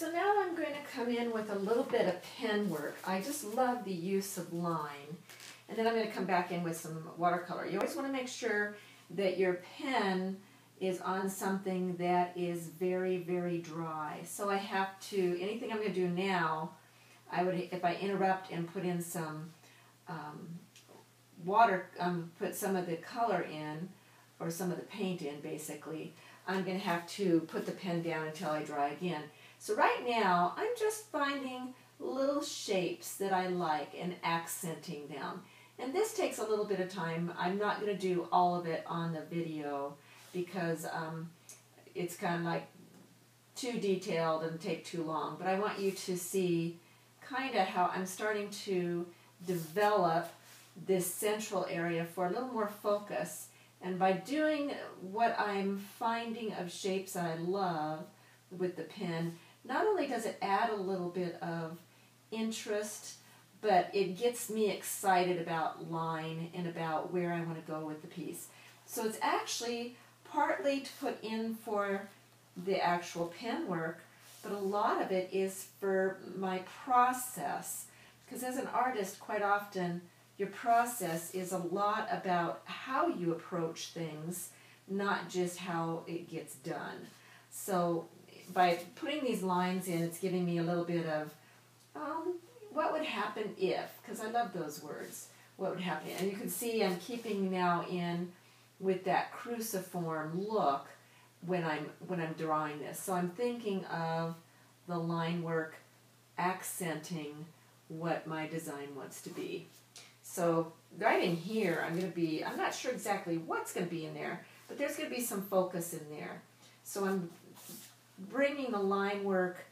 So now I'm going to come in with a little bit of pen work. I just love the use of line. And then I'm going to come back in with some watercolor. You always want to make sure that your pen is on something that is very, very dry. So I have to, anything I'm going to do now, I would, if I interrupt and put in some um, water, um, put some of the color in, or some of the paint in basically, I'm going to have to put the pen down until I dry again. So right now, I'm just finding little shapes that I like and accenting them. And this takes a little bit of time. I'm not going to do all of it on the video because um, it's kind of like too detailed and take too long. But I want you to see kind of how I'm starting to develop this central area for a little more focus. And by doing what I'm finding of shapes I love with the pen, not only does it add a little bit of interest, but it gets me excited about line and about where I want to go with the piece. So it's actually partly to put in for the actual pen work, but a lot of it is for my process. Because as an artist, quite often, your process is a lot about how you approach things, not just how it gets done. So by putting these lines in, it's giving me a little bit of um, what would happen if, because I love those words, what would happen. And you can see I'm keeping now in with that cruciform look when I'm when I'm drawing this. So I'm thinking of the line work accenting what my design wants to be. So right in here, I'm going to be, I'm not sure exactly what's going to be in there, but there's going to be some focus in there. So I'm bringing the line work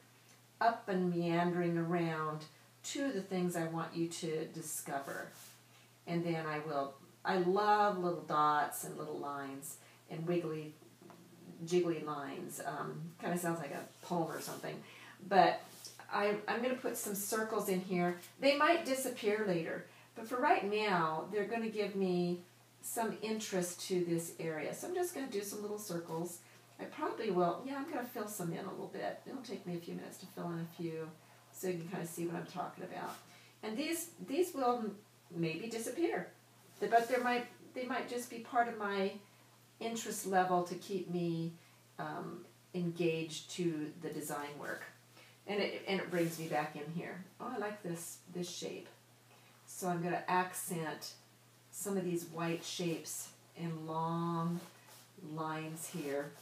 up and meandering around to the things I want you to discover. And then I will, I love little dots and little lines and wiggly, jiggly lines. Um, kind of sounds like a poem or something. But I, I'm going to put some circles in here. They might disappear later, but for right now, they're going to give me some interest to this area. So I'm just going to do some little circles I probably will, yeah, I'm going to fill some in a little bit. It'll take me a few minutes to fill in a few so you can kind of see what I'm talking about. And these, these will maybe disappear, but there might, they might just be part of my interest level to keep me um, engaged to the design work. And it, and it brings me back in here. Oh, I like this, this shape. So I'm going to accent some of these white shapes in long lines here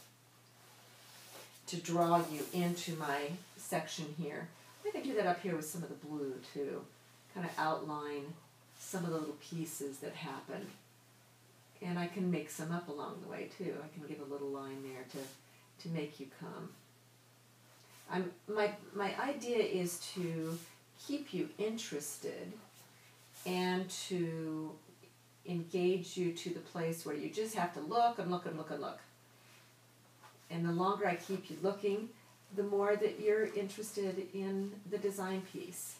to draw you into my section here. I can do that up here with some of the blue too. Kind of outline some of the little pieces that happen. And I can make some up along the way too. I can give a little line there to, to make you come. I'm, my, my idea is to keep you interested and to engage you to the place where you just have to look and look and look and look. And the longer I keep you looking, the more that you're interested in the design piece.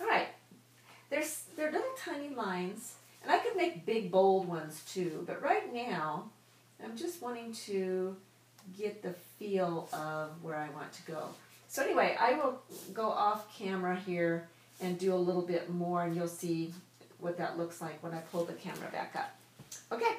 All right, there's there are little tiny lines, and I could make big bold ones too, but right now I'm just wanting to get the feel of where I want to go. So anyway, I will go off camera here and do a little bit more, and you'll see what that looks like when I pull the camera back up. Okay.